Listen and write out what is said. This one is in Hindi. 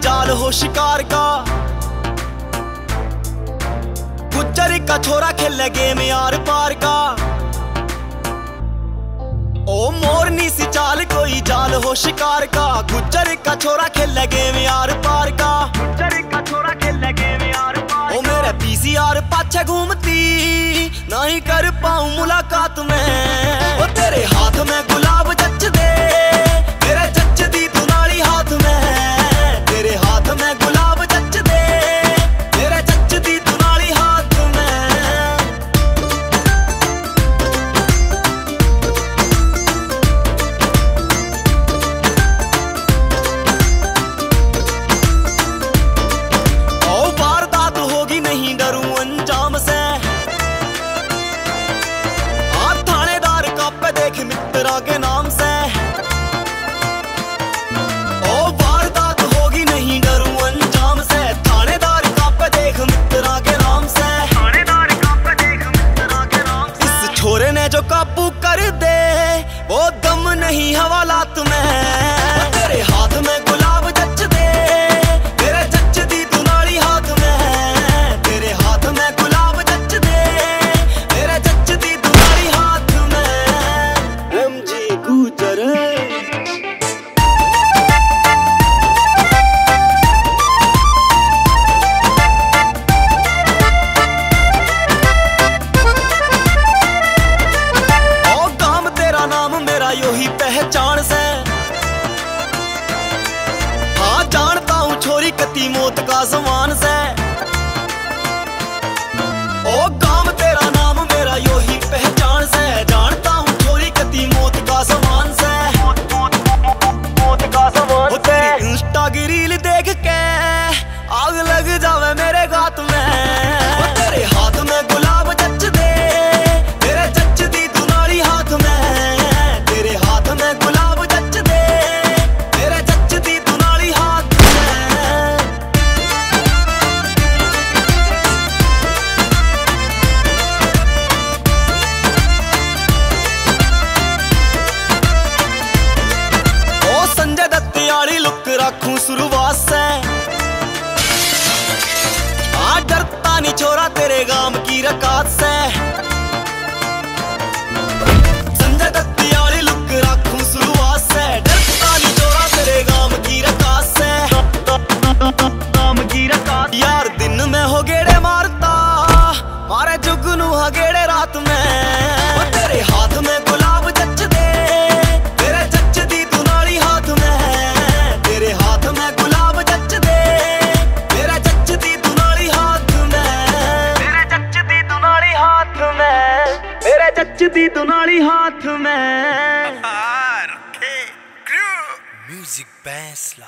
जाल हो शिकार का। गुज्जर का छोरा खेले गेम यार पार का। ओ मोरनी सी चाल कोई जाल हो शिकार का। गुज्जर का छोरा खेले गेम यार पार का। गुज्जर का छोरा खेले गेम यार पार ओ मेरे पीसीआर पाछे घूमती नहीं कर पाऊँ मुलाकात में। ओ तेरे मित्रा के नाम से। ओ वारदात होगी नहीं डरू अंजाम से। थानेदार का पे देख मित्रा के नाम से। थानेदार का पे देख मित्रा के नाम से। इस छोरे ने जो काबू कर दे वो दम नहीं हवालात में कती मौत का समान से। शुरुआत से। आ डरता नहीं छोरा तेरे गाम की रकात से। लुक रखूँ शुरुआत से। डरता नहीं छोरा तेरे गाम की रकात यार दिन में हो गेड़े मारता। मारे जुगनू हगेड़े रात में। ਨੱਚਦੀ ਦੁਨਾਲੀ ਹੱਥ ਮੈਂ। ਰੱਖੇ। ਮਿਊਜ਼ਿਕ ਬੈਸਲਾ